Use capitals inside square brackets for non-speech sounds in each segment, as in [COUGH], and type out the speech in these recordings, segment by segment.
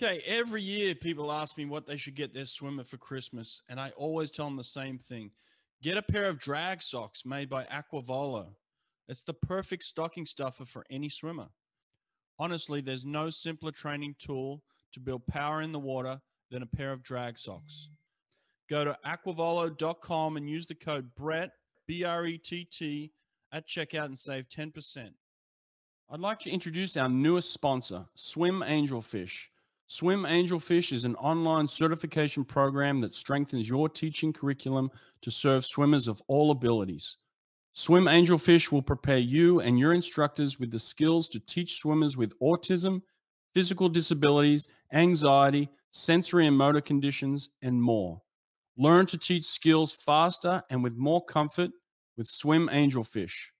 Okay, every year people ask me what they should get their swimmer for Christmas, and I always tell them the same thing. Get a pair of drag socks made by Aquavolo. It's the perfect stocking stuffer for any swimmer. Honestly, there's no simpler training tool to build power in the water than a pair of drag socks. Go to aquavolo.com and use the code BRETT, B R E T T, at checkout and save 10%. I'd like to introduce our newest sponsor, Swim Angelfish. Swim Angelfish is an online certification program that strengthens your teaching curriculum to serve swimmers of all abilities. Swim Angelfish will prepare you and your instructors with the skills to teach swimmers with autism, physical disabilities, anxiety, sensory and motor conditions, and more. Learn to teach skills faster and with more comfort with Swim Angelfish.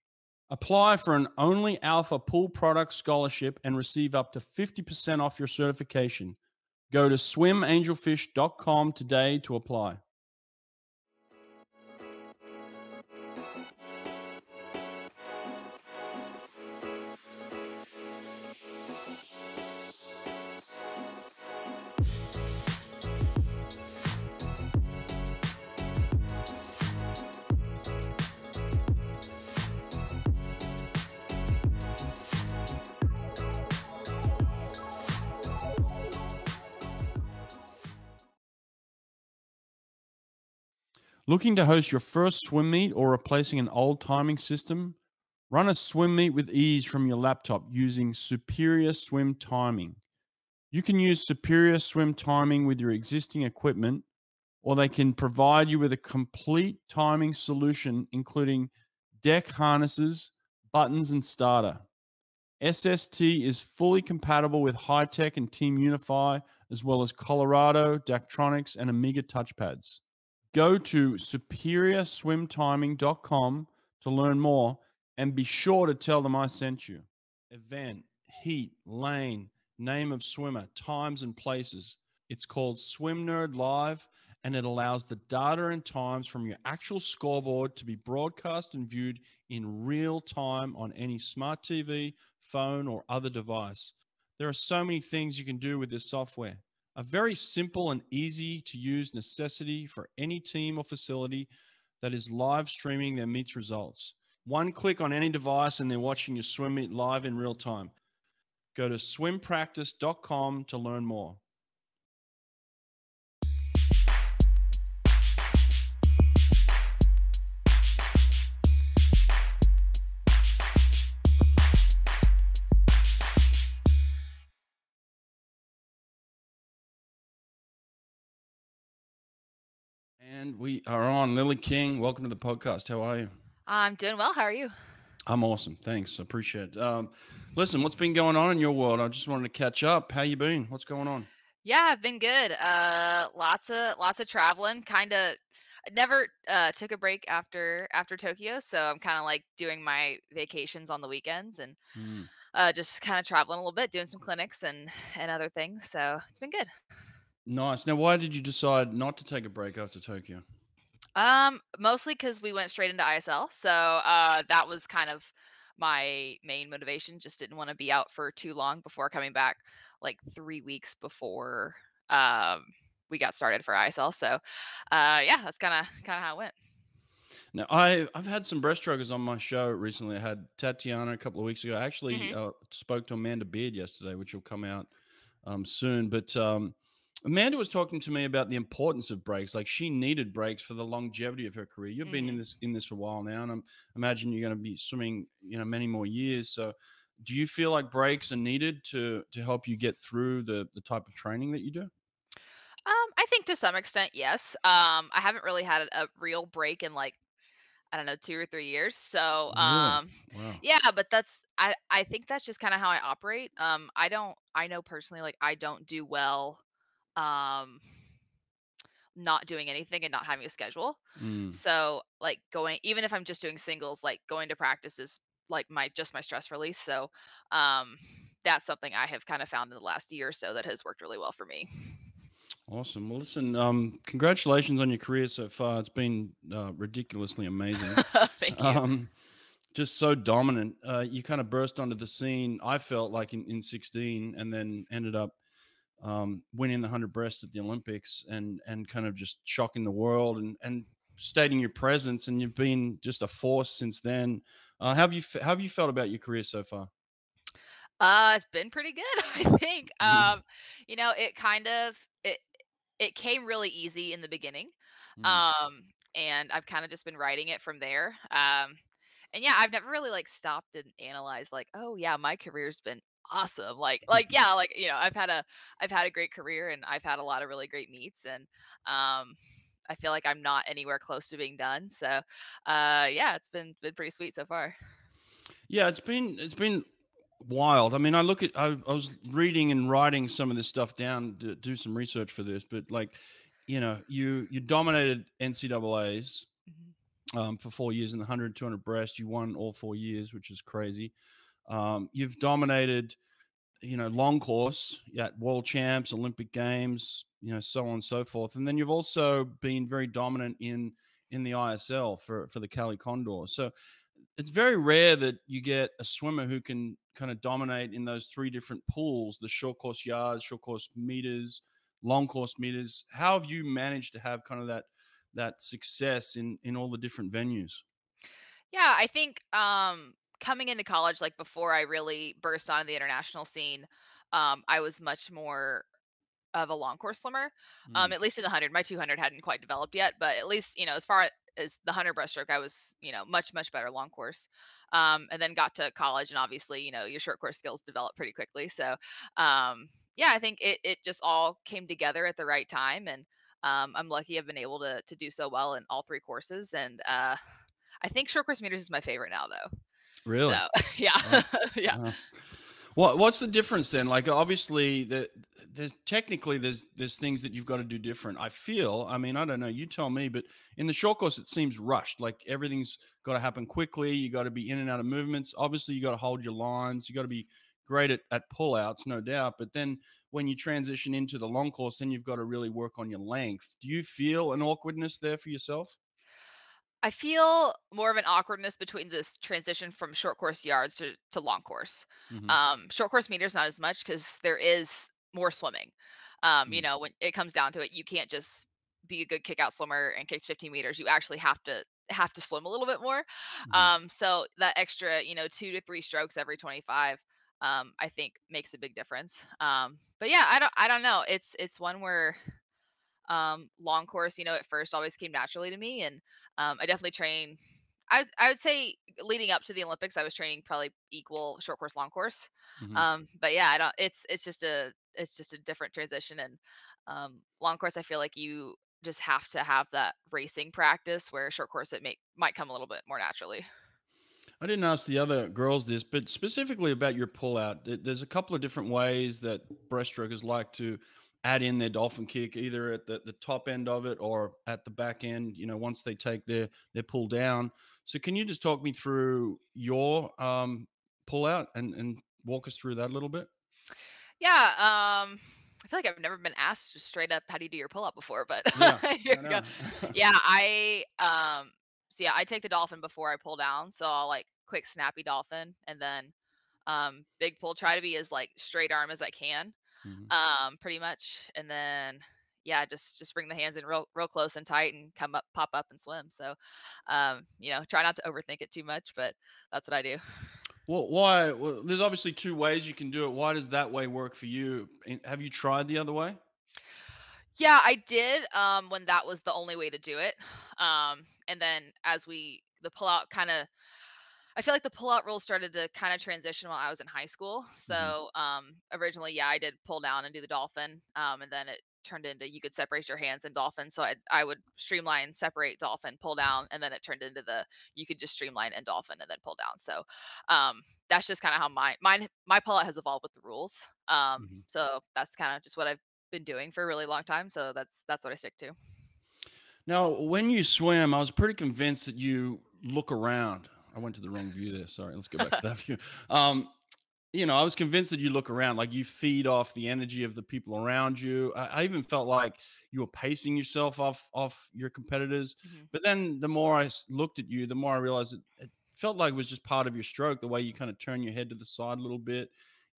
Apply for an Only Alpha Pool Product Scholarship and receive up to 50% off your certification. Go to swimangelfish.com today to apply. Looking to host your first swim meet or replacing an old timing system? Run a swim meet with ease from your laptop using Superior Swim Timing. You can use Superior Swim Timing with your existing equipment, or they can provide you with a complete timing solution, including deck harnesses, buttons, and starter. SST is fully compatible with Hy-Tek and Team Unify, as well as Colorado, Daktronics, and Omega touchpads. Go to superiorswimtiming.com to learn more and be sure to tell them I sent you. Event, heat, lane, name of swimmer, times and places. It's called Swim Nerd Live and it allows the data and times from your actual scoreboard to be broadcast and viewed in real time on any smart TV, phone, or other device. There are so many things you can do with this software a very simple and easy to use necessity for any team or facility that is live streaming their meets results. One click on any device and they're watching your swim meet live in real time. Go to swimpractice.com to learn more. And we are on. Lilly King, welcome to the podcast. How are you? I'm doing well. How are you? I'm awesome. Thanks. Appreciate it. Um, listen, what's been going on in your world? I just wanted to catch up. How you been? What's going on? Yeah, I've been good. Uh, lots of lots of traveling. Kind of never uh, took a break after after Tokyo, so I'm kind of like doing my vacations on the weekends and mm. uh, just kind of traveling a little bit, doing some clinics and and other things. So it's been good. Nice. Now, why did you decide not to take a break after Tokyo? Um, mostly because we went straight into ISL, so uh, that was kind of my main motivation. Just didn't want to be out for too long before coming back, like three weeks before um, we got started for ISL. So, uh, yeah, that's kind of kind of how it went. Now, I I've had some breaststrokers on my show recently. I had Tatiana a couple of weeks ago. I actually mm-hmm. uh, spoke to Amanda Beard yesterday, which will come out um, soon. But um, Amanda was talking to me about the importance of breaks. Like she needed breaks for the longevity of her career. You've mm-hmm. been in mm-hmm. this in this for a while now, and I'm imagine you're going to be swimming, you know, many more years. So, do you feel like breaks are needed to to help you get through the the type of training that you do? Um, I think to some extent, yes. Um, I haven't really had a, a real break in like I don't know two or three years. So, um, wow. yeah, but that's I I think that's just kind of how I operate. Um, I don't I know personally like I don't do well um not doing anything and not having a schedule. Mm. So like going even if I'm just doing singles, like going to practice is like my just my stress release. So um that's something I have kind of found in the last year or so that has worked really well for me. Awesome. Well, listen, um, congratulations on your career so far. It's been uh, ridiculously amazing. [LAUGHS] Thank you. Um, just so dominant. Uh, you kind of burst onto the scene. I felt like in, in 16, and then ended up um, winning the 100 breast at the Olympics and and kind of just shocking the world and and stating your presence. And you've been just a force since then. Uh, how have you how have you felt about your career so far? Uh, it's been pretty good, [LAUGHS] I think. Mm-hmm. Um, you know, it kind of it it came really easy in the beginning. Mm. Um, and I've kind of just been writing it from there. Um, and yeah, I've never really like stopped and analyzed like, oh yeah, my career's been awesome. Like like yeah, like you know, I've had a I've had a great career and I've had a lot of really great meets and um I feel like I'm not anywhere close to being done. So uh yeah, it's been been pretty sweet so far. Yeah, it's been it's been wild. I mean, I look at I, I was reading and writing some of this stuff down to do some research for this, but like, you know, you you dominated NCAA's mm-hmm. um, for four years in the 100, 200 breast. You won all four years, which is crazy. Um, you've dominated, you know, long course at world champs, Olympic games, you know, so on and so forth. And then you've also been very dominant in in the ISL for for the Cali Condor. So it's very rare that you get a swimmer who can kind of dominate in those three different pools the short course yards short course meters long course meters how have you managed to have kind of that that success in in all the different venues yeah i think um coming into college like before i really burst onto the international scene um i was much more of a long course swimmer um mm. at least in the 100 my 200 hadn't quite developed yet but at least you know as far as the 100 breaststroke, I was, you know, much, much better long course. Um, and then got to college and obviously, you know, your short course skills develop pretty quickly. So, um, yeah, I think it, it just all came together at the right time. And um, I'm lucky I've been able to, to do so well in all three courses. And uh, I think short course meters is my favorite now though. Really? So, [LAUGHS] yeah. [LAUGHS] Yeah. Uh, what what's the difference then? Like obviously the there's technically there's there's things that you've got to do different. I feel. I mean, I don't know. You tell me. But in the short course, it seems rushed. Like everything's got to happen quickly. You got to be in and out of movements. Obviously, you got to hold your lines. You got to be great at, at pullouts, no doubt. But then when you transition into the long course, then you've got to really work on your length. Do you feel an awkwardness there for yourself? I feel more of an awkwardness between this transition from short course yards to, to long course. Mm-hmm. Um, short course meters not as much because there is more swimming. Um, mm-hmm. You know, when it comes down to it, you can't just be a good kick out swimmer and kick 15 meters. You actually have to have to swim a little bit more. Mm-hmm. Um, so that extra, you know, two to three strokes every 25, um, I think makes a big difference. Um, but yeah, I don't, I don't know. It's, it's one where, um, long course, you know, at first always came naturally to me, and um, I definitely train. I I would say leading up to the Olympics, I was training probably equal short course, long course. Mm-hmm. Um, but yeah, I don't. It's it's just a it's just a different transition, and um, long course, I feel like you just have to have that racing practice, where short course it may might come a little bit more naturally. I didn't ask the other girls this, but specifically about your pullout. There's a couple of different ways that breaststrokers like to add in their dolphin kick either at the, the top end of it or at the back end you know once they take their their pull down. So can you just talk me through your um pull out and and walk us through that a little bit? Yeah um I feel like I've never been asked just straight up how do you do your pull out before, but yeah, [LAUGHS] I [LAUGHS] yeah, I um so yeah, I take the dolphin before I pull down. So I'll like quick snappy dolphin and then um big pull try to be as like straight arm as I can mm-hmm. um, pretty much. And then yeah, just just bring the hands in real real close and tight and come up, pop up and swim. So, um, you know, try not to overthink it too much, but that's what I do. Well, why? Well, there's obviously two ways you can do it. Why does that way work for you? Have you tried the other way? Yeah, I did um, when that was the only way to do it. Um, and then as we the pull out kind of I feel like the pull out rules started to kind of transition while I was in high school. Mm-hmm. So mm-hmm. um, originally, yeah, I did pull down and do the dolphin, um, and then it turned into you could separate your hands and dolphin. So I I would streamline, separate, dolphin, pull down, and then it turned into the you could just streamline and dolphin and then pull down. So um, that's just kind of how my mine my pull out has evolved with the rules. Um, mm-hmm. So that's kind of just what I've been doing for a really long time. So that's that's what I stick to. Now, when you swim, I was pretty convinced that you look around I went to the wrong view there. Sorry. Let's go back to [LAUGHS] that view. Um, you know, I was convinced that you look around, like you feed off the energy of the people around you. I, I even felt like you were pacing yourself off off your competitors. Mm-hmm. But then the more I looked at you, the more I realized it, it felt like it was just part of your stroke, the way you kind of turn your head to the side a little bit.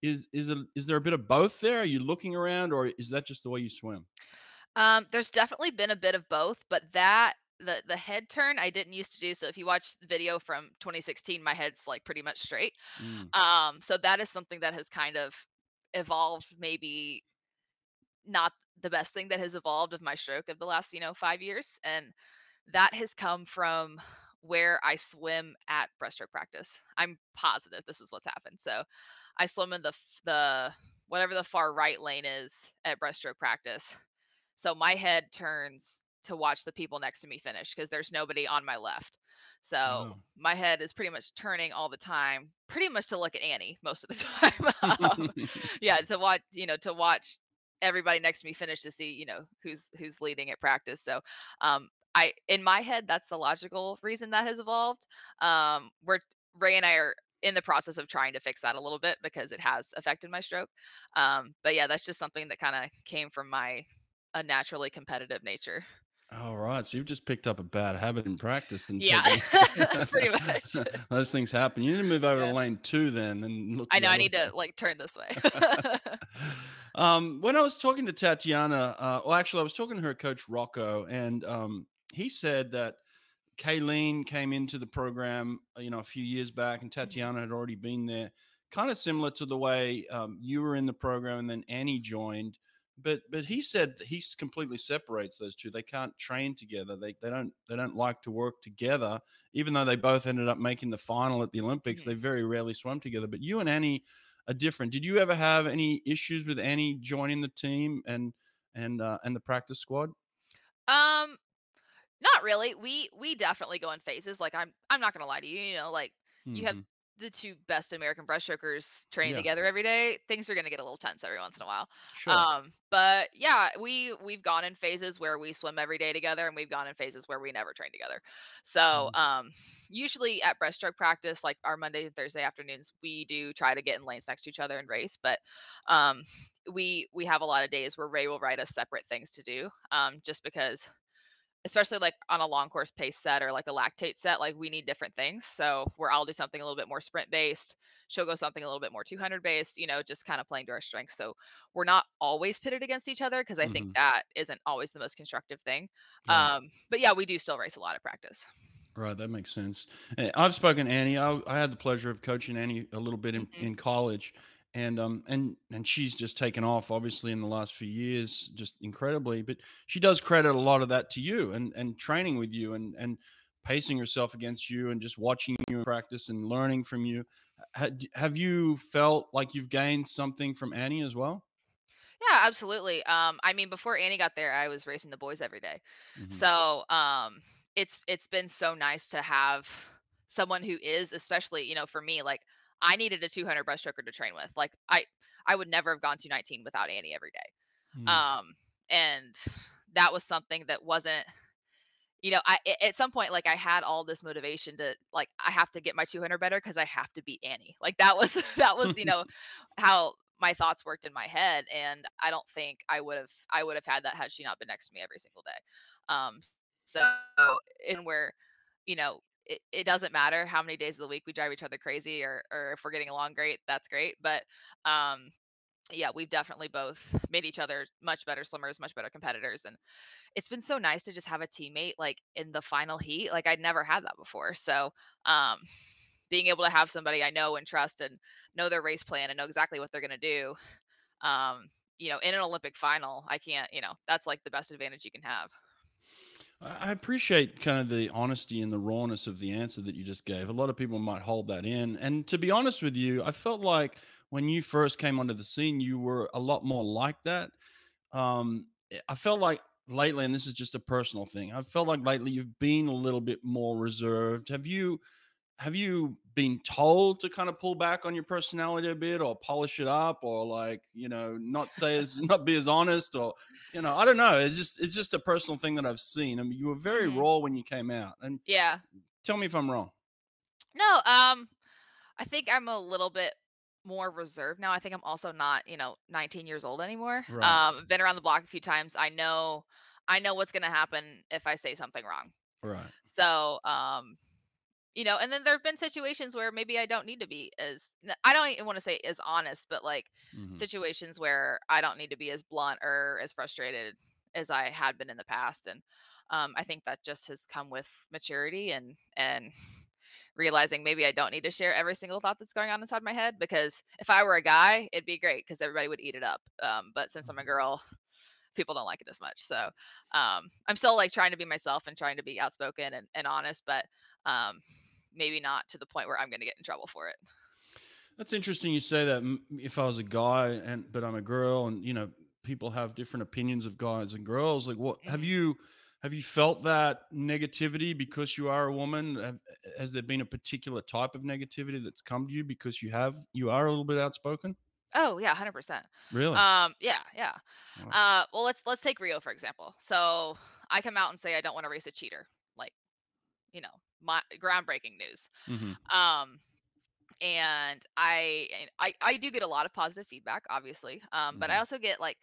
is is it is there a bit of both there? Are you looking around, or is that just the way you swim? Um, there's definitely been a bit of both, but that the the head turn I didn't used to do. So if you watch the video from 2016, my head's like pretty much straight. Mm. Um, so that is something that has kind of evolved. Maybe not the best thing that has evolved of my stroke of the last you know five years, and that has come from where I swim at breaststroke practice. I'm positive this is what's happened. So I swim in the the whatever the far right lane is at breaststroke practice. So my head turns to watch the people next to me finish because there's nobody on my left. So oh. my head is pretty much turning all the time, pretty much to look at Annie most of the [LAUGHS] time. um, [LAUGHS] yeah, to watch, you know, to watch everybody next to me finish to see, you know, who's who's leading at practice. So um I in my head that's the logical reason that has evolved. Um we're Ray and I are in the process of trying to fix that a little bit because it has affected my stroke. Um but yeah, that's just something that kind of came from my a naturally competitive nature. All right, so you've just picked up a bad habit in practice, and yeah, [LAUGHS] pretty [LAUGHS] much. Those things happen. You need to move over yeah. to lane two then, and look. I know. I need way. to like turn this way. [LAUGHS] um, when I was talking to Tatiana, uh, well, actually, I was talking to her coach Rocco, and um, he said that Kaylene came into the program, you know, a few years back, and mm-hmm. Tatiana had already been there. Kind of similar to the way um, you were in the program, and then Annie joined but but he said he completely separates those two. They can't train together. They they don't they don't like to work together. Even though they both ended up making the final at the Olympics, they very rarely swam together. But you and Annie are different. Did you ever have any issues with Annie joining the team and and uh, and the practice squad? Um, not really. We we definitely go in phases. Like I'm I'm not gonna lie to you. You know, like mm-hmm. you have mm-hmm the two best American breaststrokers training yeah. together every day, things are going to get a little tense every once in a while. Sure. Um, but yeah, we we've gone in phases where we swim every day together, and we've gone in phases where we never train together. So mm. um, usually at breaststroke practice, like our Monday and Thursday afternoons, we do try to get in lanes next to each other and race. But um, we we have a lot of days where Ray will write us separate things to do, um, just because especially like on a long course pace set or like a lactate set, like we need different things. So where I'll do something a little bit more sprint based, she'll go something a little bit more 200 based, you know, just kind of playing to our strengths. So we're not always pitted against each other because I mm-hmm. think that isn't always the most constructive thing. Right. Um, but yeah, we do still race a lot of practice. Right, that makes sense. I've spoken Annie. I, I, had the pleasure of coaching Annie a little bit in, mm-hmm. in college, and um and and she's just taken off obviously in the last few years just incredibly but she does credit a lot of that to you and and training with you and and pacing herself against you and just watching you practice and learning from you have you felt like you've gained something from Annie as well yeah absolutely um i mean before Annie got there i was racing the boys every day. Mm-hmm. so um it's it's been so nice to have someone who is especially you know for me like I needed a 200 breaststroker to train with. Like I I would never have gone to 19 without Annie every day. Mm. Um and that was something that wasn't you know, I at some point like I had all this motivation to like I have to get my 200 better cuz I have to beat Annie. Like that was [LAUGHS] that was, you [LAUGHS] know, how my thoughts worked in my head and I don't think I would have I would have had that had she not been next to me every single day. Um so in where you know it, it doesn't matter how many days of the week we drive each other crazy or or if we're getting along great that's great but um yeah we've definitely both made each other much better swimmers much better competitors and it's been so nice to just have a teammate like in the final heat like i'd never had that before so um being able to have somebody i know and trust and know their race plan and know exactly what they're going to do um you know in an olympic final i can't you know that's like the best advantage you can have I appreciate kind of the honesty and the rawness of the answer that you just gave. A lot of people might hold that in. And to be honest with you, I felt like when you first came onto the scene, you were a lot more like that. Um, eh, I felt like lately, and this is just a personal thing, I felt like lately you've been a little bit more reserved. Have you have you been told to kind of pull back on your personality a bit or polish it up or like you know not say as [LAUGHS] not be as honest or you know i don't know it's just it's just a personal thing that i've seen i mean you were very mm-hmm. raw when you came out and yeah tell me if i'm wrong no um i think i'm a little bit more reserved now i think i'm also not you know 19 years old anymore right. um been around the block a few times i know i know what's going to happen if i say something wrong right so um you know, and then there have been situations where maybe I don't need to be as I don't even want to say as honest, but like mm-hmm. situations where I don't need to be as blunt or as frustrated as I had been in the past. And um, I think that just has come with maturity and and realizing maybe I don't need to share every single thought that's going on inside my head because if I were a guy, it'd be great because everybody would eat it up. Um, but since I'm a mm-hmm. girl, [LAUGHS] people don't like it as much. So um, I'm still like trying to be myself and trying to be outspoken and, and honest, but um, maybe not to the point where I'm going to get in trouble for it. That's interesting. You say that if I was a guy and but I'm a girl, and you know people have different opinions of guys and girls. Like, what have mm-hmm. you have you felt that negativity because you are a woman? Have, has there been a particular type of negativity that's come to you because you have you are a little bit outspoken? Oh yeah, hundred percent. Really? Um, yeah, yeah. Uh, well, let's let's take Rio for example. So I come out and say I don't want to race a cheater, like, you know, my groundbreaking news. Mm-hmm. Um, and I, I I do get a lot of positive feedback, obviously. Um, but mm-hmm. I also get like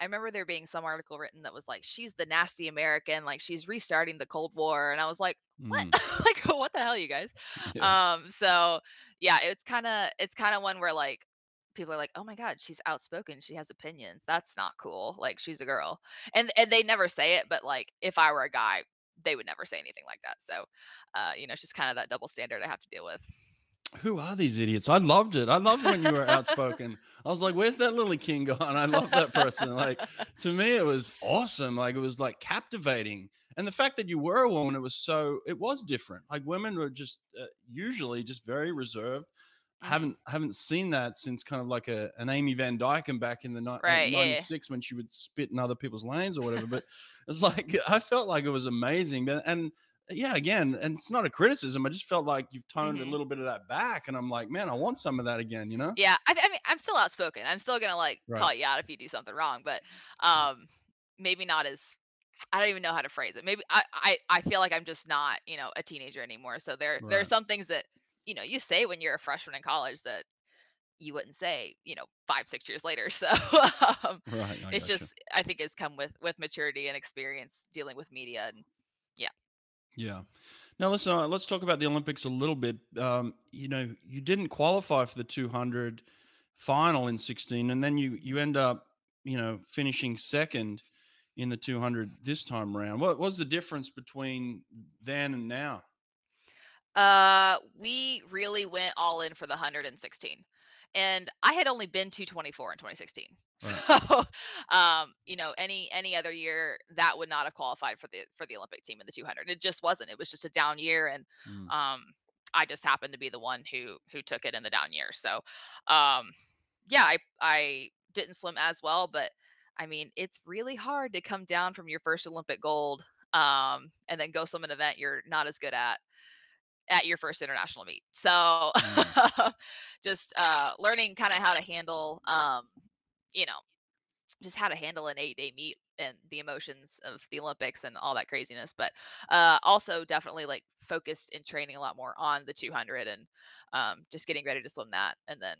I remember there being some article written that was like, "She's the nasty American, like she's restarting the Cold War," and I was like, "What? Mm. [LAUGHS] like, what the hell, you guys?" [LAUGHS] Yeah. Um, so yeah, it's kind of it's kind of one where like people are like, "Oh my god, she's outspoken. She has opinions. That's not cool. Like she's a girl." And and they never say it, but like if I were a guy, they would never say anything like that. So, uh, you know, it's just kind of that double standard I have to deal with who are these idiots? I loved it. I loved when you were outspoken. I was like, where's that Lilly King gone? I love that person. Like to me, it was awesome. Like it was like captivating. And the fact that you were a woman, it was so, it was different. Like women were just uh, usually just very reserved. Mm-hmm. Haven't haven't seen that since kind of like a an Amy Van Dyken back in the ni- right, 96 yeah. when she would spit in other people's lanes or whatever. But [LAUGHS] it's like [LAUGHS] I felt like it was amazing. And yeah, again, and it's not a criticism. I just felt like you've toned mm-hmm. a little bit of that back, and I'm like, man, I want some of that again. You know? Yeah, I, I mean, I'm still outspoken. I'm still gonna like right. call you out if you do something wrong, but um, maybe not as. I don't even know how to phrase it. Maybe I, I, I feel like I'm just not, you know, a teenager anymore. So there, right. there are some things that, you know, you say when you're a freshman in college that you wouldn't say, you know, five, six years later. [LAUGHS] So um, right, it's just. I think it's come with with maturity and experience dealing with media and yeah. Yeah. Now, listen, uh, let's talk about the Olympics a little bit. Um, you know, you didn't qualify for the 200 final in 16, and then you you end up, you know, finishing second in the 200 this time around. What was the difference between then and now? Uh, we really went all in for the 116 and I had only been 224 in 2016. [LAUGHS] Right. So, um, you know, any any other year that would not have qualified for the for the Olympic team in the 200. It just wasn't. It was just a down year, and mm. um, I just happened to be the one who who took it in the down year. So, um, yeah, I I didn't swim as well, but I mean, it's really hard to come down from your first Olympic gold um, and then go swim an event you're not as good at at your first international meet. So mm. [LAUGHS] just uh, learning kind of how to handle, um, you know, just how to handle an eight day meet and the emotions of the Olympics and all that craziness. But uh, also definitely like focused in training a lot more on the 200 and um, just getting ready to swim that. And then,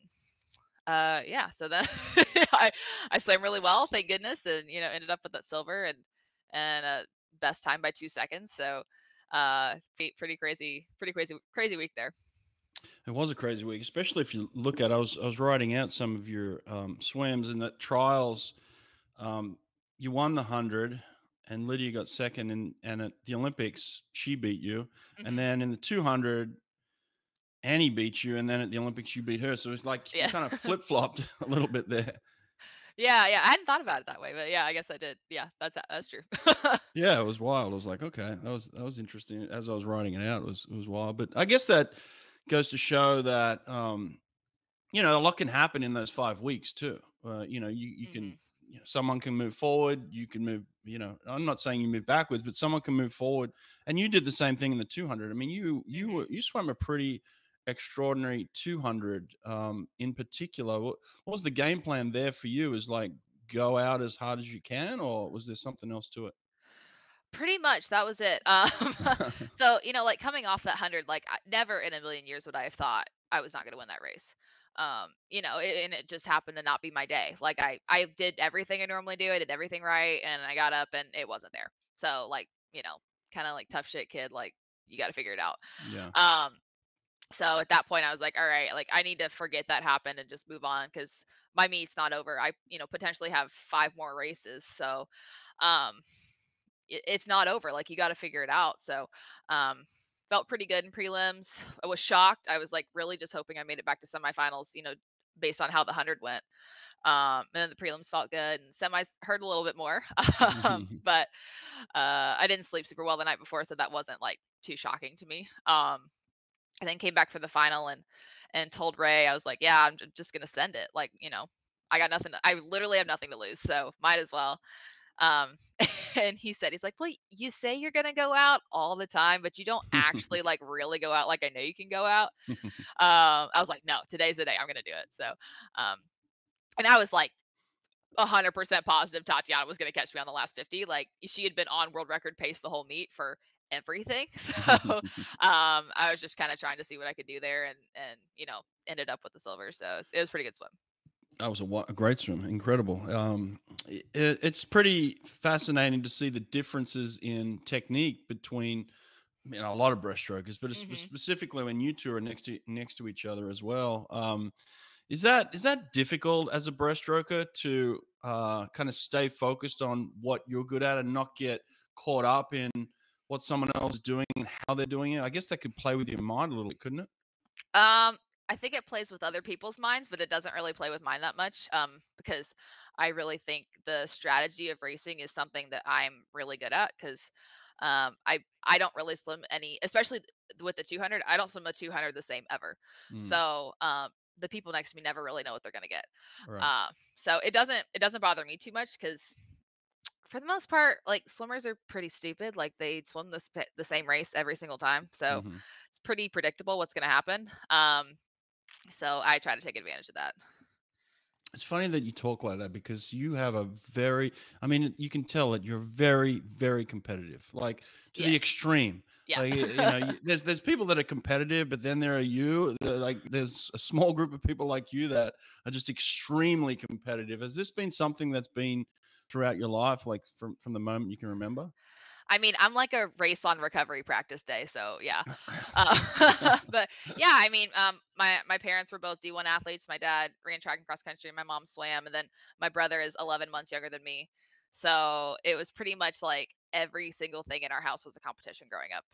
uh, yeah, so then [LAUGHS] I, I swam really well, thank goodness. And, you know, ended up with that silver and, and uh, best time by two seconds. So, uh, pretty crazy, pretty crazy, crazy week there. It was a crazy week, especially if you look at. I was I was writing out some of your um, swims and the trials. Um, you won the hundred, and Lydia got second, and and at the Olympics she beat you, mm-hmm. and then in the two hundred, Annie beat you, and then at the Olympics you beat her. So it's like yeah. you kind of [LAUGHS] flip flopped [LAUGHS] a little bit there. Yeah, yeah. I hadn't thought about it that way, but yeah, I guess I did. Yeah, that's that's true. yeah, it [LAUGHS] was wild. I was like, okay, that was that was interesting. As I was writing it out, it was it was wild. But I guess that goes to show that um, you know, a lot can happen in those five weeks too. Uh, you know, you you mm-hmm. can you know, someone can move forward, you can move, you know, I'm not saying you move backwards, but someone can move forward. And you did the same thing in the 200. I mean, you you mm-hmm. you swam a pretty extraordinary 200 um, in particular. What, what was the game plan there for you? Is like go out as hard as you can, or was there something else to it? Pretty much, that was it. [LAUGHS] Um, [LAUGHS] so you know, like coming off that hundred, like never in a million years would I have thought I was not going to win that race. Um, you know, it, and it just happened to not be my day. Like I, I did everything I normally do. I did everything right, and I got up and it wasn't there. So like, you know, kind of like tough shit kid. Like you got to figure it out. Yeah. Um, so at that point, I was like, all right, like I need to forget that happened and just move on because my meet's not over. I, you know, potentially have five more races. So, um, it, it's not over. Like you got to figure it out. So, um, felt pretty good in prelims. [SIGHS] I was shocked. I was like really just hoping I made it back to semifinals, you know, based on how the 100 went. Um, and then the prelims felt good and semis hurt a little bit more. [LAUGHS] um, [LAUGHS] but uh, I didn't sleep super well the night before, so that wasn't like too shocking to me. Um, and then came back for the final and and told Ray I was like, yeah, I'm just gonna send it. Like, you know, I got nothing. To, I literally have nothing to lose, so might as well. Um, [LAUGHS] and he said, he's like, well, you say you're gonna go out all the time, but you don't actually like really go out. Like I know you can go out. [LAUGHS] um, I was like, no, today's the day I'm gonna do it. So, um, and I was like, 100% positive Tatiana was going to catch me on the last 50. Like she had been on world record pace the whole meet for everything. [LAUGHS] So [LAUGHS] um, I was just kind of trying to see what I could do there and, and, you know, ended up with the silver. So it was, it was pretty good swim. That was a, a great swim, incredible. Um, it, it's pretty fascinating to see the differences in technique between you know a lot of breaststrokers, but mm-hmm. specifically when you two are next to next to each other as well. Um, is that is that difficult as a breaststroker to uh, kind of stay focused on what you're good at and not get caught up in what someone else is doing and how they're doing it? I guess that could play with your mind a little bit, couldn't it? Um, I think it plays with other people's minds, but it doesn't really play with mine that much. Um, because I really think the strategy of racing is something that I'm really good at. Because um, I I don't really swim any, especially with the 200. I don't swim a 200 the same ever. Mm. So um, the people next to me never really know what they're gonna get. Right. Uh, so it doesn't it doesn't bother me too much because for the most part, like swimmers are pretty stupid. Like they swim the the same race every single time, so mm-hmm. it's pretty predictable what's gonna happen. Um, so I try to take advantage of that. It's funny that you talk like that because you have a very, I mean, you can tell that you're very, very competitive, like to yeah. the extreme. Yeah. Like, you know, there's there's people that are competitive, but then there are you. Like there's a small group of people like you that are just extremely competitive. Has this been something that's been throughout your life, like from from the moment you can remember? I mean, I'm like a race on recovery practice day, so yeah. [LAUGHS] Uh, [LAUGHS] but yeah, I mean, um, my my parents were both D1 athletes. My dad ran track and cross country. My mom swam, and then my brother is 11 months younger than me. So it was pretty much like every single thing in our house was a competition growing up,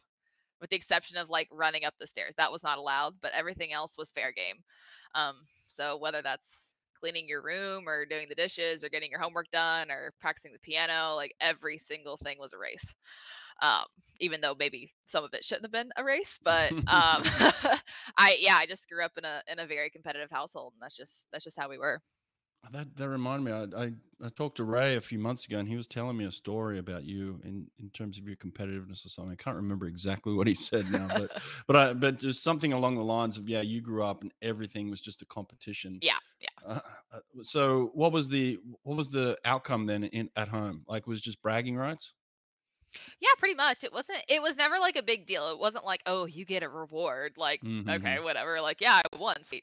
with the exception of like running up the stairs. That was not allowed, but everything else was fair game. Um, so whether that's cleaning your room or doing the dishes or getting your homework done or practicing the piano like every single thing was a race um, even though maybe some of it shouldn't have been a race but um, [LAUGHS] [LAUGHS] i yeah i just grew up in a in a very competitive household and that's just that's just how we were that that reminded me. I, I, I talked to Ray a few months ago, and he was telling me a story about you in in terms of your competitiveness or something. I can't remember exactly what he said now, but [LAUGHS] but I but there's something along the lines of yeah, you grew up and everything was just a competition. Yeah, uh, so what was the what was the outcome then in at home? Like was just bragging rights? Yeah, pretty much. It wasn't it was never like a big deal. It wasn't like, "Oh, you get a reward." Like, mm-hmm. okay, whatever. Like, yeah, I won. See.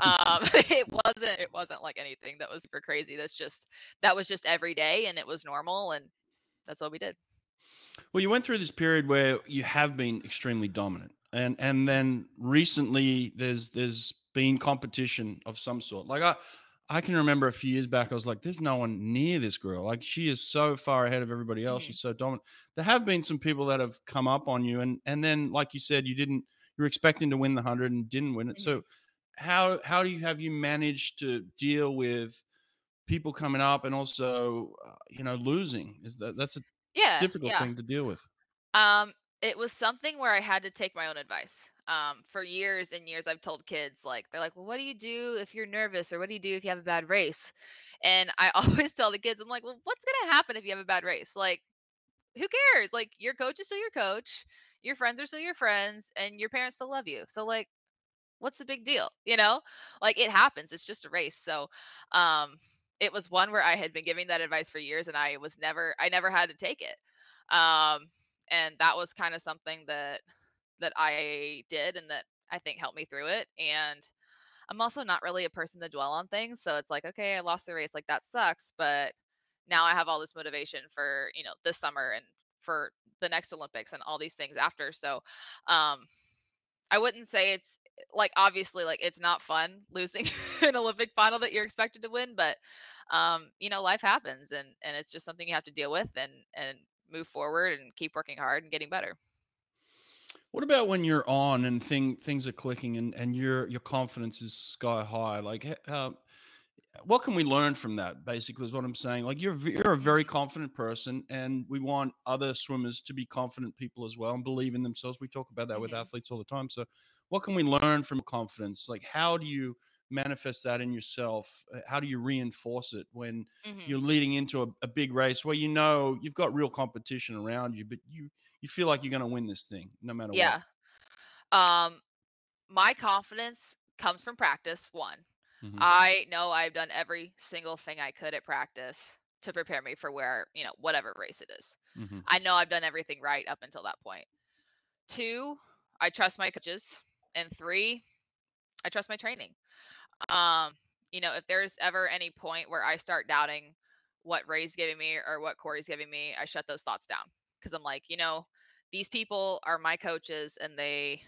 Um [LAUGHS] it wasn't it wasn't like anything that was super crazy. That's just that was just every day and it was normal and that's all we did. Well, you went through this period where you have been extremely dominant. And and then recently there's there's been competition of some sort. Like I I can remember a few years back, I was like, there's no one near this girl. Like, she is so far ahead of everybody else. Mm-hmm. She's so dominant. There have been some people that have come up on you. And, and then, like you said, you didn't, you were expecting to win the 100 and didn't win it. Mm-hmm. So, how, how do you have you managed to deal with people coming up and also, uh, you know, losing? Is that, that's a yeah, difficult yeah. thing to deal with. Um, it was something where I had to take my own advice um, for years and years i've told kids like they're like well what do you do if you're nervous or what do you do if you have a bad race? And i [LAUGHS] always tell the kids i'm like well what's going to happen if you have a bad race? Like who cares? Like your coach is still your coach your friends are still your friends and your parents still love you. So like what's the big deal you know? Like it happens it's just a race. So um it was one where i had been giving that advice for years and i was never i never had to take it. Um and that was kind of something that that I did and that I think helped me through it. And I'm also not really a person to dwell on things. So it's like, okay, I lost the race. Like that sucks. But now I have all this motivation for, you know, this summer and for the next Olympics and all these things after. So, um, I wouldn't say it's like obviously like it's not fun losing [LAUGHS] an Olympic final that you're expected to win, but um, you know, life happens and and it's just something you have to deal with and and move forward and keep working hard and getting better. What about when you're on and thing things are clicking and and your your confidence is sky high? Like, uh, what can we learn from that? Basically, is what I'm saying. Like, you're you're a very confident person, and we want other swimmers to be confident people as well and believe in themselves. We talk about that mm-hmm. with athletes all the time. So, what can we learn from confidence? Like, how do you manifest that in yourself? Uh, how do you reinforce it when mm-hmm. you're leading into a, a, big race where you know you've got real competition around you, but you you feel like you're going to win this thing no matter yeah. what? Yeah. Um, my confidence comes from practice. One, mm-hmm. I know I've done every single thing I could at practice to prepare me for where you know whatever race it is. Mm-hmm. I know I've done everything right up until that point. Two, I trust my coaches, and three, I trust my training. Um, you know, if there's ever any point where I start doubting what Ray's giving me or what Corey's giving me, I shut those thoughts down because I'm like, you know, these people are my coaches and they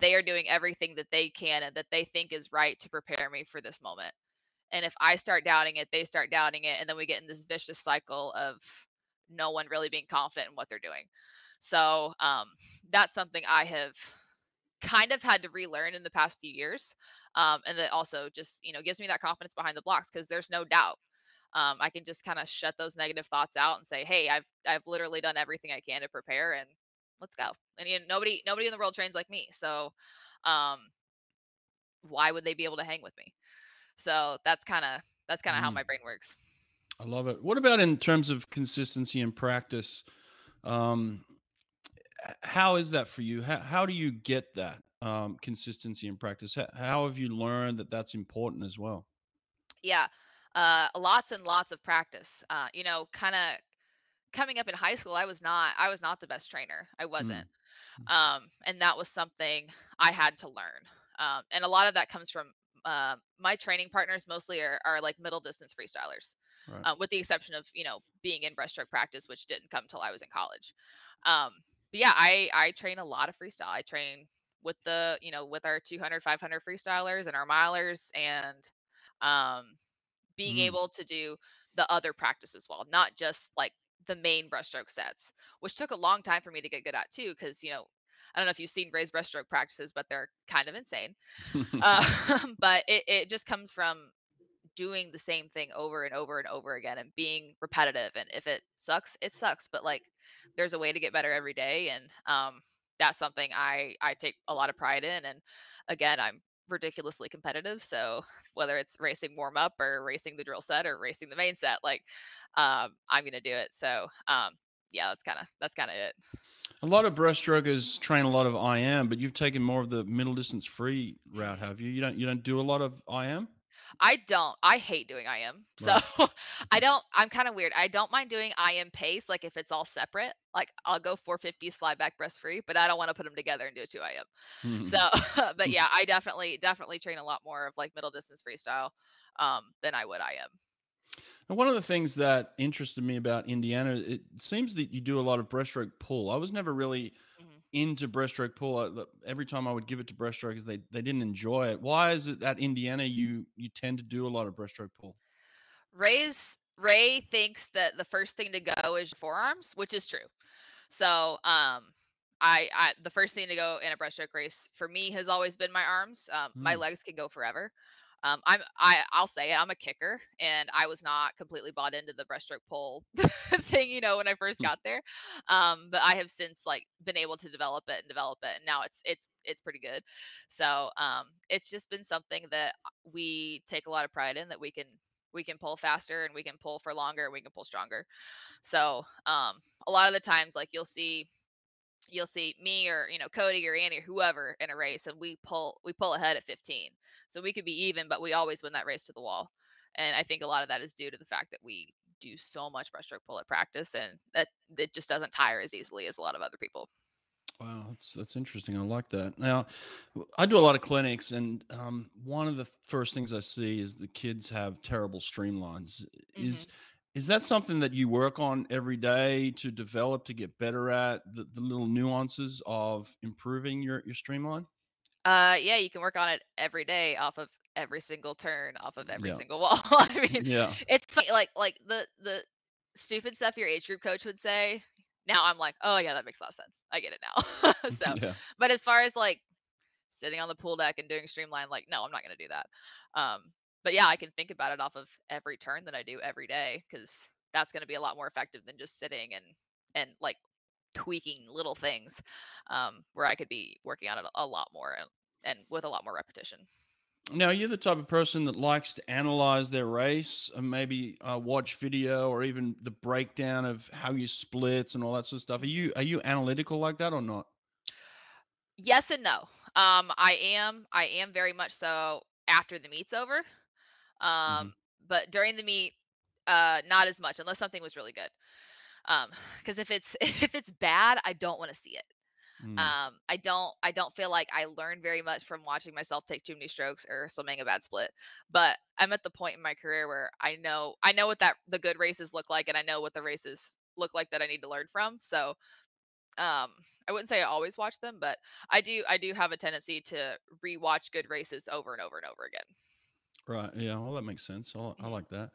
they are doing everything that they can and that they think is right to prepare me for this moment. And if I start doubting it, they start doubting it and then we get in this vicious cycle of no one really being confident in what they're doing. So, um that's something I have kind of had to relearn in the past few years um, and that also just you know gives me that confidence behind the blocks because there's no doubt um, i can just kind of shut those negative thoughts out and say hey i've i've literally done everything i can to prepare and let's go. And you know, nobody nobody in the world trains like me so um why would they be able to hang with me? So that's kind of that's kind of mm. how my brain works. I love it. What about in terms of consistency and practice? Um how is that for you? How, how do you get that um, consistency and practice. How, how have you learned that that's important as well? Yeah, uh, lots and lots of practice. Uh, you know, kind of coming up in high school, I was not I was not the best trainer. I wasn't, mm. um, and that was something I had to learn. Um, and a lot of that comes from uh, my training partners. Mostly are, are like middle distance freestylers, right. uh, with the exception of you know being in breaststroke practice, which didn't come till I was in college. Um, but yeah, I I train a lot of freestyle. I train with the you know with our 200 500 freestylers and our milers and um being mm. able to do the other practice as well not just like the main breaststroke sets which took a long time for me to get good at too because you know I don't know if you've seen Ray's breaststroke practices, but they're kind of insane. [LAUGHS] uh, [LAUGHS] but it, it just comes from doing the same thing over and over and over again and being repetitive. And if it sucks, it sucks. But like, there's a way to get better every day. And um, that's something I I take a lot of pride in. And again, I'm ridiculously competitive. So whether it's racing warm up or racing the drill set or racing the main set, like um, I'm gonna do it. So um, yeah, that's kind of that's kind of it. A lot of breaststrokers train a lot of IM, but you've taken more of the middle distance free route, have you? You don't you don't do a lot of IM? I don't. I hate doing IM. So right. [LAUGHS] I don't. I'm kind of weird. I don't mind doing IM pace, like if it's all separate. Like I'll go 450 slide back breast free, but I don't want to put them together and do a two IM. Mm-hmm. So, [LAUGHS] [LAUGHS] but yeah, I definitely definitely train a lot more of like middle distance freestyle um, than I would IM. And one of the things that interested me about Indiana, it seems that you do a lot of breaststroke pull. I was never really into breaststroke pull. Every time I would give it to breaststrokers, they they didn't enjoy it. Why is it that Indiana you you tend to do a lot of breaststroke pull? Ray's Ray thinks that the first thing to go is forearms, which is true. So um I, I the first thing to go in a breaststroke race for me has always been my arms. Um, mm. My legs can go forever. Um, I'm I I'll say it. I'm a kicker, and I was not completely bought into the breaststroke pull [LAUGHS] thing, you know, when I first hmm. got there. Um, but I have since like been able to develop it and develop it, and now it's it's it's pretty good. So um, it's just been something that we take a lot of pride in that we can we can pull faster and we can pull for longer and we can pull stronger. So um, a lot of the times, like you'll see you'll see me or you know Cody or Annie or whoever in a race and we pull we pull ahead at 15 so we could be even, but we always win that race to the wall. And I think a lot of that is due to the fact that we do so much breaststroke pull at practice and that it just doesn't tire as easily as a lot of other people. Wow, that's that's interesting. I like that. Now, I do a lot of clinics, and um, one of the first things I see is the kids have terrible streamlines. Mm-hmm. Is is that something that you work on every day to develop to get better at the, the little nuances of improving your your streamline? Uh, yeah, you can work on it every day off of every single turn, off of every yeah. single [LAUGHS] wall. I mean, yeah, it's like like the the stupid stuff your age group coach would say. Now I'm like, oh yeah, that makes a lot of sense. I get it now. [LAUGHS] so, yeah. but as far as like sitting on the pool deck and doing streamline, like, no, I'm not gonna do that. Um, but yeah, I can think about it off of every turn that I do every day because that's going to be a lot more effective than just sitting and and like tweaking little things um, where I could be working on it a lot more and, and with a lot more repetition. Now, you're the type of person that likes to analyze their race and maybe uh, watch video or even the breakdown of how you splits and all that sort of stuff. Are you are you analytical like that or not? Yes and no. Um, I am. I am very much so after the meet's over. Mm-hmm. Um, mm-hmm. but during the meet, uh, not as much unless something was really good. Um, because if it's [LAUGHS] if it's bad, I don't want to see it. Mm. Um, I don't I don't feel like I learned very much from watching myself take too many strokes or swimming a bad split. But I'm at the point in my career where I know I know what that the good races look like and I know what the races look like that I need to learn from. So um I wouldn't say I always watch them, but I do I do have a tendency to rewatch good races over and over and over again. Right. Yeah. Well, that makes sense. I, I like that.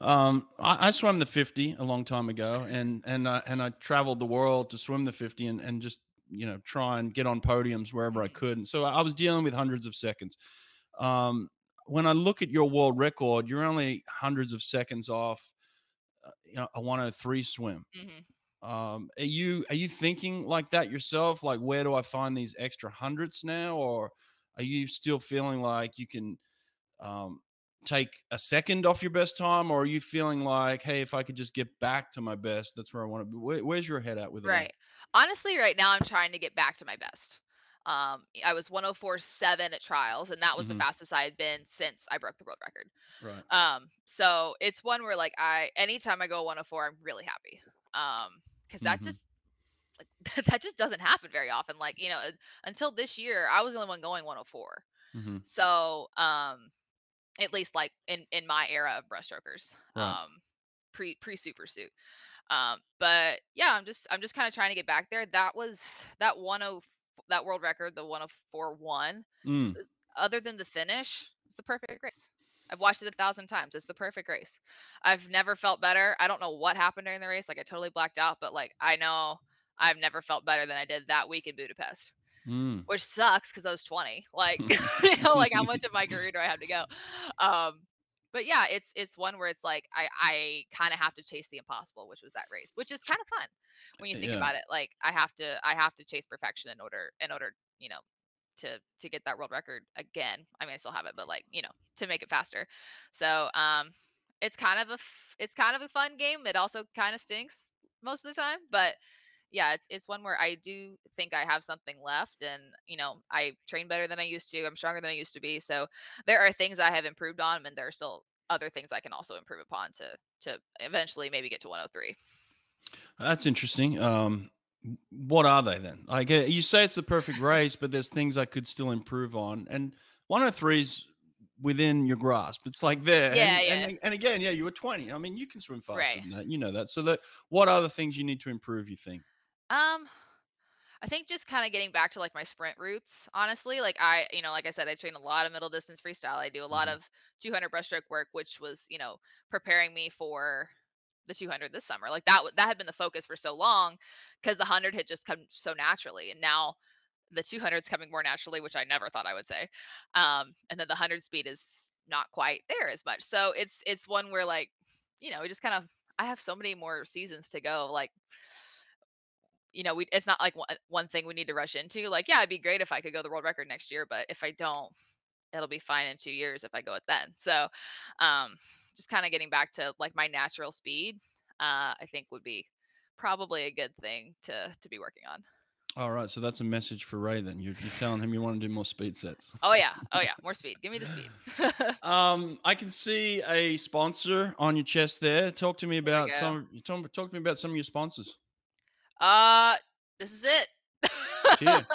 Um, I, I, swam the 50 a long time ago and, and, uh, and I traveled the world to swim the 50 and, and just, you know, try and get on podiums wherever I mm-hmm. could. And so I was dealing with hundreds of seconds. Um, when I look at your world record, you're only hundreds of seconds off uh, you know, a 103 swim. Mm-hmm. Um, are you are you thinking like that yourself? Like, where do I find these extra hundreds now, or are you still feeling like you can um, take a second off your best time, or are you feeling like, hey, if I could just get back to my best, that's where I want to be? Where, where's your head at with it? Right. Honestly, right now I'm trying to get back to my best. Um, I was 104.7 at trials, and that was mm-hmm. the fastest I had been since I broke the world record. Right. Um, so it's one where like I, anytime I go 104, I'm really happy. Um, because that mm-hmm. just like [LAUGHS] that just doesn't happen very often. Like you know, until this year, I was the only one going 104. Mm-hmm. So um, at least like in in my era of breaststrokers right. um pre pre super suit. Um but yeah i'm just i'm just kind of trying to get back there. That was that 10 that world record the 1041 mm. other than the finish it's the perfect race. I've watched it a thousand times. It's the perfect race. I've never felt better. I don't know what happened during the race like i totally blacked out but like i know i've never felt better than i did that week in budapest mm. which sucks because I was 20. Like, [LAUGHS] [LAUGHS] you know, like how much of my [LAUGHS] career do I have to go? Um, but yeah, it's it's one where it's like I I kind of have to chase the impossible, which was that race, which is kind of fun when you think yeah. about it. Like I have to I have to chase perfection in order in order you know to to get that world record again. I mean, I still have it, but like you know to make it faster. So um, it's kind of a it's kind of a fun game. It also kind of stinks most of the time, but yeah, it's it's one where I do think I have something left, and you know, I train better than I used to. I'm stronger than I used to be. So there are things I have improved on, and there are still other things I can also improve upon to to eventually maybe get to 103. That's interesting. Um, what are they then? Like uh, you say, it's the perfect race, but there's things I could still improve on, and 103 is within your grasp. It's like there. Yeah, and, yeah. And, and, again, yeah, you were 20. I mean, you can swim faster right. than that. You know that. So that what other things you need to improve, you think? Um, I think just kind of getting back to like my sprint roots, honestly. Like I, you know, like I said, I train a lot of middle distance freestyle. I do a lot mm-hmm. of 200 breaststroke work, which was, you know, preparing me for the 200 this summer. Like that, that had been the focus for so long because the 100 had just come so naturally, and now the 200 is coming more naturally, which I never thought I would say. Um, and then the 100 speed is not quite there as much. So it's it's one where like, you know, we just kind of I have so many more seasons to go. Like you know, we it's not like one, one thing we need to rush into. Like, yeah, it'd be great if I could go the world record next year, but if I don't, it'll be fine in two years if I go it then. So, um, just kind of getting back to like my natural speed, uh, I think would be probably a good thing to to be working on. All right, so that's a message for Ray. Then you're, you're telling him you want to do more speed sets. Oh yeah, oh yeah, more speed. Give me the speed. [LAUGHS] um, I can see a sponsor on your chest there. Talk to me about some. Talk, talk to me about some of your sponsors. Uh, this is it. [LAUGHS]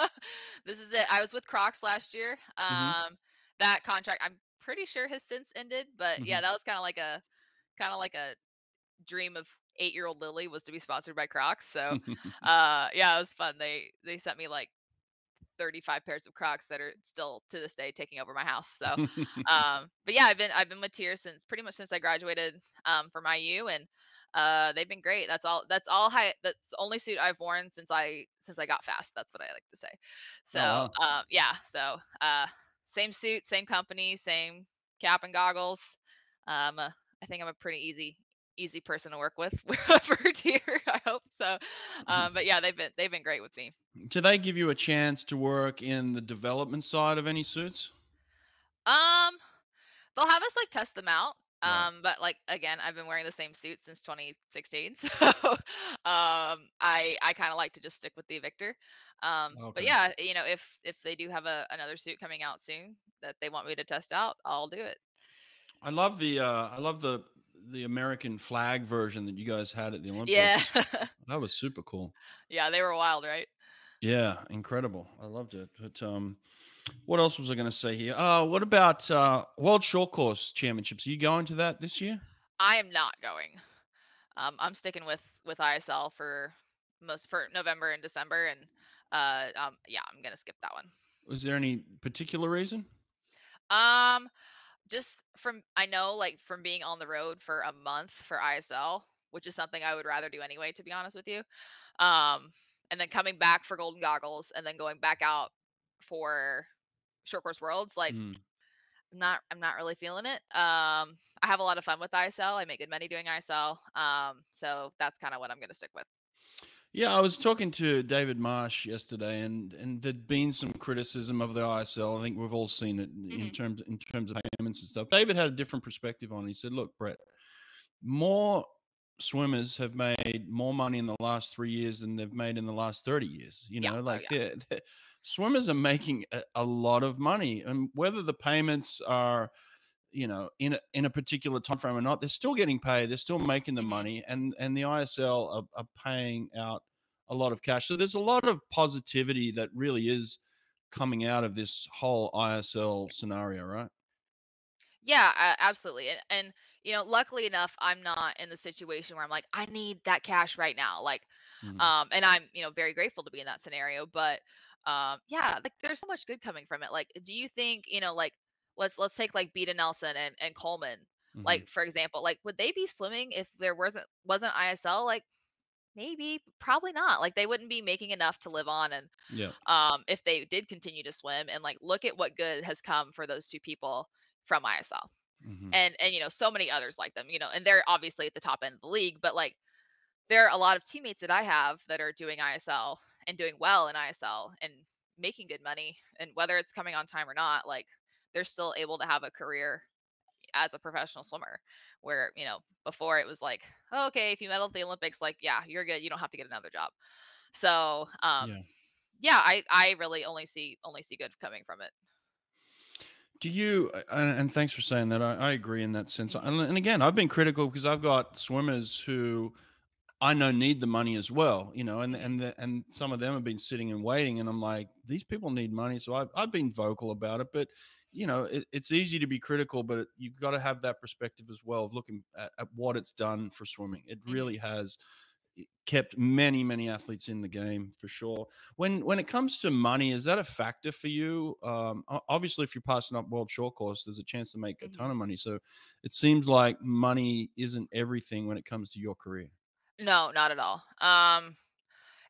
this is it. I was with Crocs last year. Mm-hmm. Um, mm-hmm. that contract I'm pretty sure has since ended, but mm-hmm. yeah, that was kind of like a kind of like a dream of eight year old Lilly was to be sponsored by Crocs. So [LAUGHS] uh yeah, it was fun. They they sent me like 35 pairs of Crocs that are still to this day taking over my house. So [LAUGHS] um but yeah, I've been I've been with TYR since pretty much since I graduated um from IU and uh they've been great. That's all that's all high that's the only suit I've worn since I since I got fast. That's what I like to say. So oh, wow. um yeah, so uh same suit, same company, same cap and goggles. Um uh, I think I'm a pretty easy easy person to work with [LAUGHS] for TYR. I hope so. Um, but yeah, they've been they've been great with me. Do they give you a chance to work in the development side of any suits? Um, they'll have us like test them out. Um, but like again, I've been wearing the same suit since 2016, [LAUGHS] so um, I I kind of like to just stick with the Avictor. Um, okay. but yeah, you know, if if they do have a another suit coming out soon that they want me to test out, I'll do it. I love the uh, I love the the American flag version that you guys had at the Olympics. Yeah. [LAUGHS] that was super cool. Yeah, they were wild, right? Yeah, incredible. I loved it. But um what else was I going to say here? Uh what about uh World Short Course Championships? Are you going to that this year? I am not going. Um I'm sticking with with ISL for most for November and December and uh um yeah, I'm going to skip that one. Was there any particular reason? Um just from I know like from being on the road for a month for ISL, which is something I would rather do anyway, to be honest with you. Um, and then coming back for Golden Goggles, and then going back out for Short Course Worlds, like mm. I'm not I'm not really feeling it. Um, I have a lot of fun with ISL. I make good money doing ISL. Um, so that's kind of what I'm going to stick with. Yeah, I was talking to David Marsh yesterday, and and there'd been some criticism of the ISL. I think we've all seen it mm-hmm. in terms in terms of payments and stuff. David had a different perspective on it. He said, "Look, Brett, more swimmers have made more money in the last three years than they've made in the last thirty years. You know, yeah, oh, like oh, yeah. they're, they're, swimmers are making a, a lot of money, and whether the payments are." you know in a, in a particular time frame or not they're still getting paid they're still making the mm-hmm. money and and the isl are, are, paying out a lot of cash so there's a lot of positivity that really is coming out of this whole isl scenario right yeah uh, absolutely and, and you know luckily enough i'm not in the situation where i'm like i need that cash right now like mm. um and i'm you know very grateful to be in that scenario but um yeah like there's so much good coming from it like do you think you know like let's let's take like Beata Nelson and and Coleman, mm-hmm. like for example, like would they be swimming if there wasn't wasn't ISL? Like maybe, probably not. Like they wouldn't be making enough to live on, and yeah, um, if they did continue to swim, and like look at what good has come for those two people from ISL. Mm-hmm. And and you know so many others like them, you know, and they're obviously at the top end of the league, but like there are a lot of teammates that I have that are doing ISL and doing well in ISL and making good money and whether it's coming on time or not like they're still able to have a career as a professional swimmer where you know before it was like oh, okay if you medal at the olympics like yeah you're good you don't have to get another job. So um yeah, yeah i i really only see only see good coming from it do you and thanks for saying that i, I agree in that sense and, and again i've been critical because i've got swimmers who I know need the money as well, you know, and and the, and some of them have been sitting and waiting, and I'm like, these people need money, so I've I've been vocal about it, but you know, it, it's easy to be critical, but you've got to have that perspective as well of looking at, at what it's done for swimming. It mm-hmm. really has kept many many athletes in the game for sure. When when it comes to money is that a factor for you? Um obviously if you're passing up world short course there's a chance to make a ton mm-hmm. of money. So it seems like money isn't everything when it comes to your career. No not at all. Um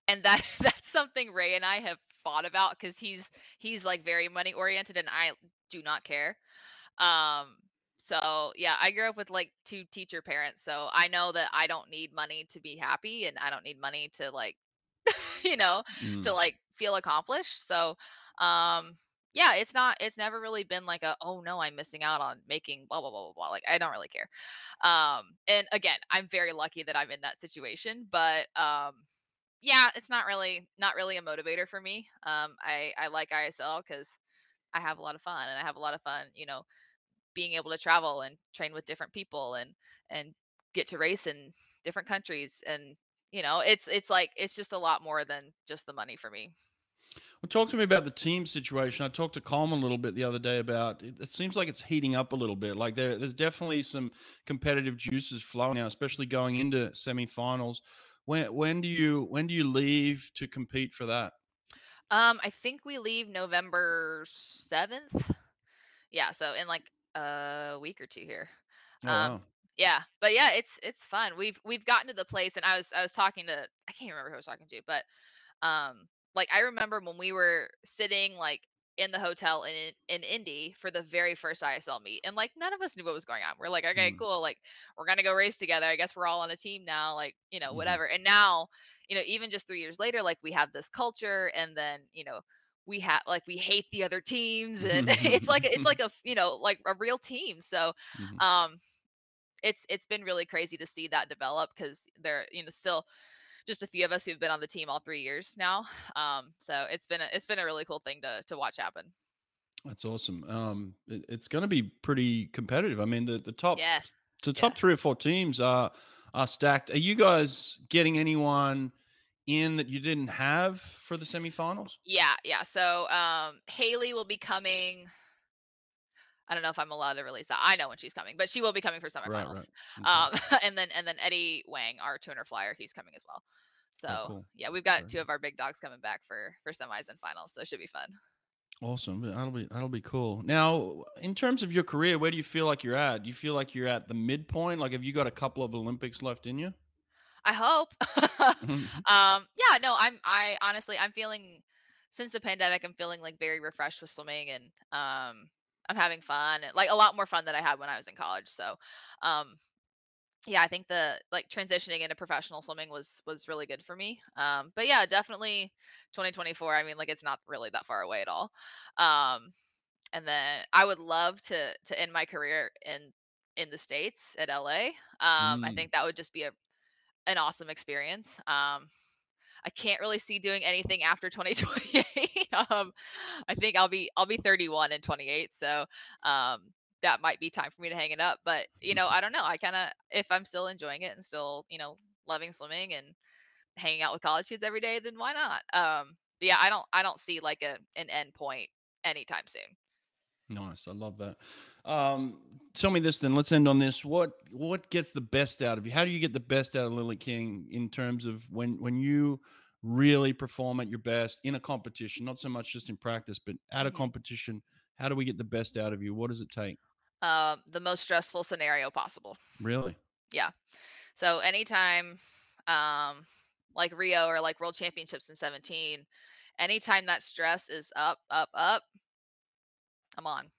and that [LAUGHS] that's something ray and i have thought about because he's he's like very money oriented and i do not care. Um, so yeah, I grew up with like two teacher parents, so I know that I don't need money to be happy, and I don't need money to like, [LAUGHS] you know, mm. to like feel accomplished. So, um, yeah, it's not, it's never really been like a, oh no, I'm missing out on making blah blah blah blah blah. Like I don't really care. Um, and again, I'm very lucky that I'm in that situation, but um, yeah, it's not really not really a motivator for me. Um, I I like ISL because I have a lot of fun and I have a lot of fun, you know, being able to travel and train with different people and and get to race in different countries and you know, it's it's like it's just a lot more than just the money for me. Well, talk to me about the team situation. I talked to Coleman a little bit the other day about it, it seems like it's heating up a little bit. Like there, there's definitely some competitive juices flowing now, especially going into semifinals. When when do you when do you leave to compete for that? Um, I think we leave November seventh. Yeah, so in like a week or two here. Oh Um, wow. yeah, but yeah, it's it's fun. We've we've gotten to the place, and I was I was talking to I can't remember who I was talking to, but um, like I remember when we were sitting like in the hotel in in Indy for the very first ISL meet, and like none of us knew what was going on. We're like, okay, Mm, cool, like we're gonna go race together. I guess we're all on a team now, like you know, mhm. whatever. And now, you know, even just three years later, like we have this culture, and then you know. We have like we hate the other teams, and [LAUGHS] it's like it's [LAUGHS] like a you know like a real team. So, Mhm. um, it's it's been really crazy to see that develop because there you know still just a few of us who've been on the team all three years now. Um, so it's been a, it's been a really cool thing to to watch happen. That's awesome. Um, it, it's going to be pretty competitive. I mean, the the top Yes. the top three or four teams are are stacked. Are you guys getting anyone in that you didn't have for the semifinals? Yeah. Yeah. So um, Hali will be coming. I don't know if I'm allowed to release that. I know when she's coming, but she will be coming for Right, semifinals. right. Okay. Um, [LAUGHS] and then and then Eddie Wang, our tuner flyer, he's coming as well. Oh, So cool. yeah, we've got Very two of our big dogs coming back for for semis and finals, so it should be fun. Awesome. That'll be that'll be cool. Now, in terms of your career, where do you feel like you're at? Do you feel like you're at the midpoint? Like, have you got a couple of Olympics left in you? I hope. [LAUGHS] Mhm. um, yeah, no, I'm I honestly I'm feeling since the pandemic I'm feeling like very refreshed with swimming and um I'm having fun like a lot more fun than I had when I was in college. So um yeah, I think the like transitioning into professional swimming was was really good for me. Um but yeah, definitely 2024. I mean like it's not really that far away at all. Um and then I would love to to end my career in in the states at LA. Um I Mm. think that would just be a an awesome experience. Um, I can't really see doing anything after [LAUGHS] 2028. um, I think I'll be I'll be 31 and 28, so um, that might be time for me to hang it up. But you know, I don't know. I kind of if I'm still enjoying it and still you know loving swimming and hanging out with college kids every day, then why not? Um, yeah, I don't I don't see like a an end point anytime soon. Nice. I love that. Um, tell me this then. Let's end on this. What what gets the best out of you? How do you get the best out of Lilly King in terms of when when you really perform at your best in a competition, not so much just in practice, but at a hmm competition? How do we get the best out of you? What does it take? Um, the most stressful scenario possible. Really? Yeah. So anytime, um, like Rio or like World Championships in 17, anytime that stress is up, up, up, I'm on.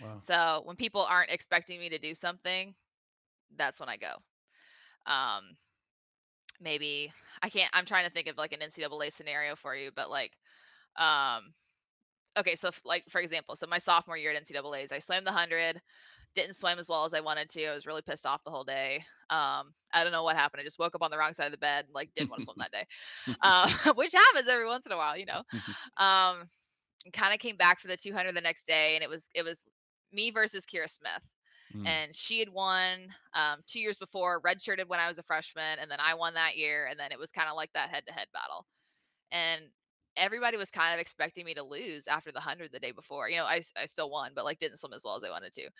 Wow. So when people aren't expecting me to do something, that's when I go. Um, maybe I can't. I'm trying to think of like an NCAA scenario for you, but like, um, okay, so f- like for example, so my sophomore year at NCAA's, I swam the hundred, didn't swim as well as I wanted to. I was really pissed off the whole day. Um, I don't know what happened. I just woke up on the wrong side of the bed, and, like didn't want to swim that day, uh, [LAUGHS] [LAUGHS] which happens every once in a while, you know. [LAUGHS] Um, kind of came back for the 200 the next day, and it was it was me versus Kierra Smith, Mm, and she had won um, two years before, redshirted when I was a freshman, and then I won that year, and then it was kind of like that head to head battle, and everybody was kind of expecting me to lose after the 100 the day before. You know, I, I still won, but like didn't swim as well as I wanted to.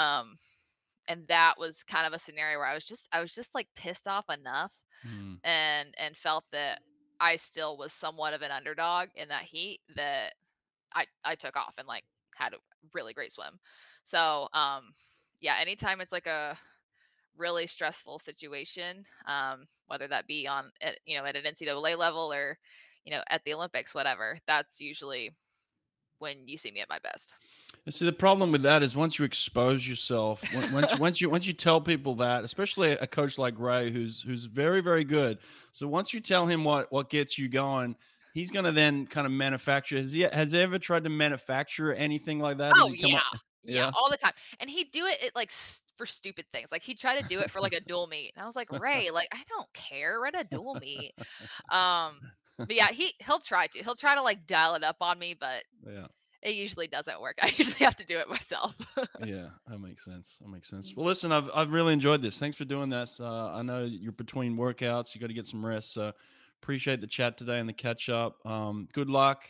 Um, and that was kind of a scenario where I was just I was just like pissed off enough mm, and and felt that I still was somewhat of an underdog in that heat that I I took off and like had a really great swim. So um yeah, anytime it's like a really stressful situation, um, whether that be on at, you know at an NCAA level or you know at the Olympics, whatever, that's usually when you see me at my best. And see, the problem with that is once you expose yourself, once you [LAUGHS] once you once you tell people that, especially a coach like Ray, who's who's very very good. So once you tell him what what gets you going, he's gonna then kind of manufacture. Has he has he ever tried to manufacture anything like that? Oh come yeah. up? Yeah, Yeah. all the time. And he'd do it, it like for stupid things. Like he'd try to do it for like a dual meet. And I was like, "Ray, like I don't care. We're at a dual meet." Um but yeah, he he'll try to. He'll try to like dial it up on me, but yeah. it usually doesn't work. [LAUGHS] I usually have to do it myself. Yeah, that makes sense. That makes sense. Well, listen, I've I've really enjoyed this. Thanks for doing this. Uh, I know you're between workouts. You got to get some rest. So Appreciate the chat today and the catch up. Um, good luck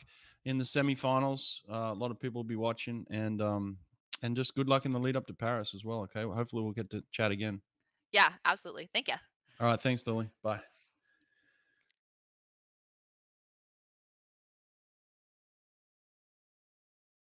in the semifinals. Uh, a lot of people will be watching, and um, and just good luck in the lead up to Paris as well. Okay, well, hopefully we'll get to chat again. Yeah, absolutely. Thank you. All right, thanks, Lilly. Bye.